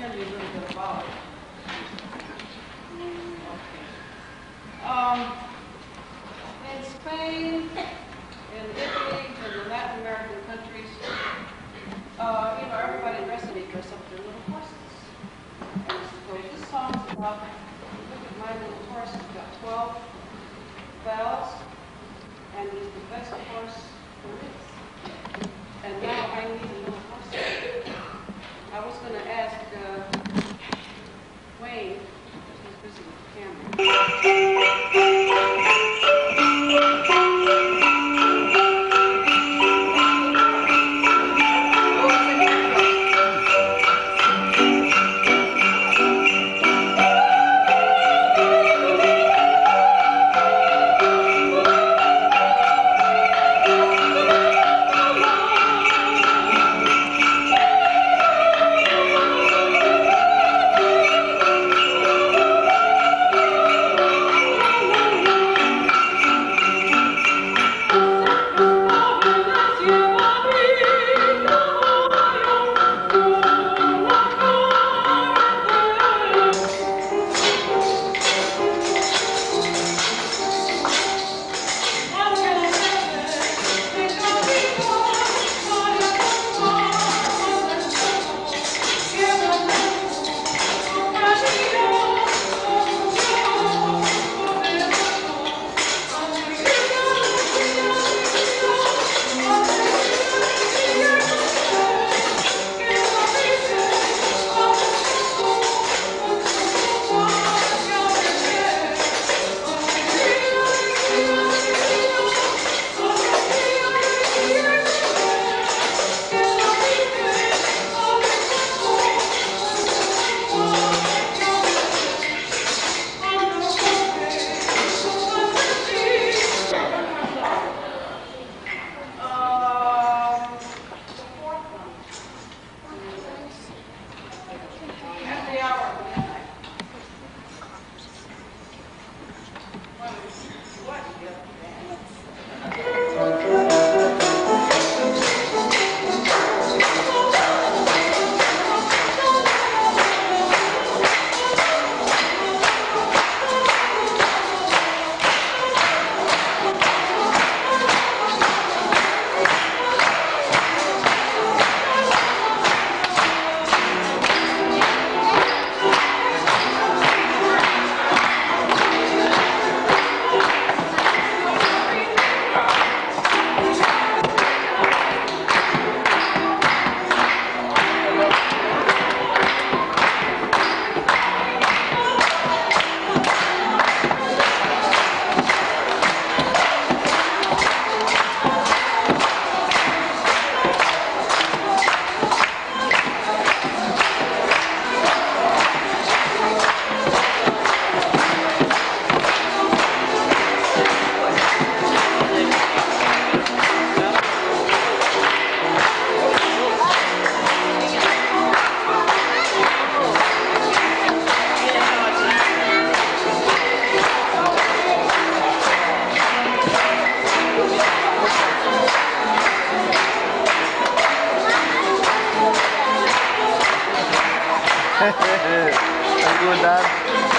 tell you a little bit about it. Um, in Spain, in Italy, and the Latin American countries, uh, you know, everybody dress up their little horses. And so this song's about, with É, é, é. Tá grudado.